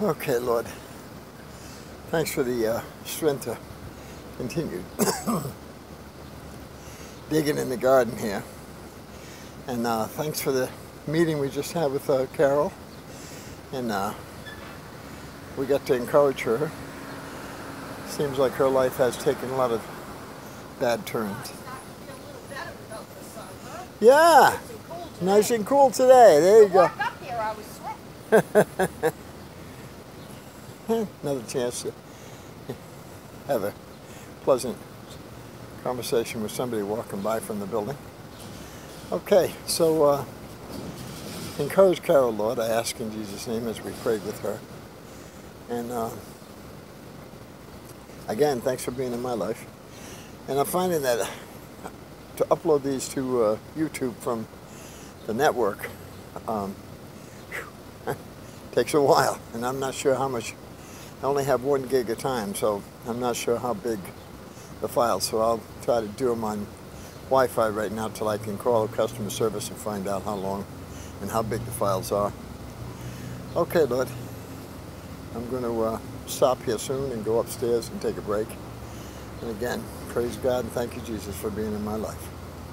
Okay, Lord. Thanks for the uh, strength to continue digging in the garden here. And uh, thanks for the meeting we just had with uh, Carol. And uh, we got to encourage her. Seems like her life has taken a lot of bad turns. Yeah, nice and cool today. There you go. up here, I was sweating. Another chance to have a pleasant conversation with somebody walking by from the building. Okay, so uh, encourage Carol, Lord, I ask in Jesus' name as we prayed with her. And uh, again, thanks for being in my life. And I'm finding that to upload these to uh, YouTube from the network um, takes a while, and I'm not sure how much. I only have one gig a time, so I'm not sure how big the files. So I'll try to do them on Wi-Fi right now till I can call customer service and find out how long and how big the files are. Okay, Lord. I'm going to uh, stop here soon and go upstairs and take a break. And again, praise God and thank you, Jesus, for being in my life.